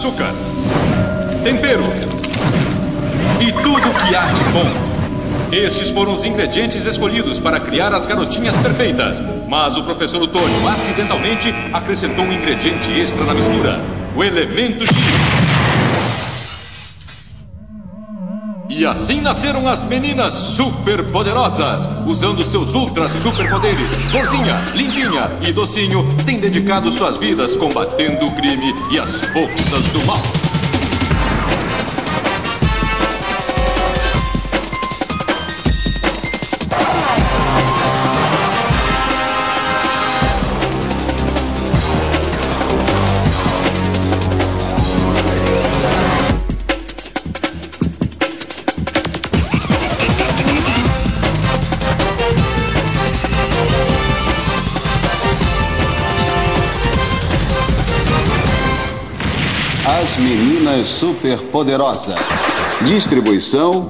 açúcar, tempero e tudo que há de bom. Estes foram os ingredientes escolhidos para criar as garotinhas perfeitas. Mas o professor Otônio acidentalmente acrescentou um ingrediente extra na mistura: o elemento X. E assim nasceram as meninas superpoderosas. Usando seus ultra superpoderes, Florzinha, Lindinha e Docinho têm dedicado suas vidas combatendo o crime e as forças do mal. As Meninas Superpoderosas. Distribuição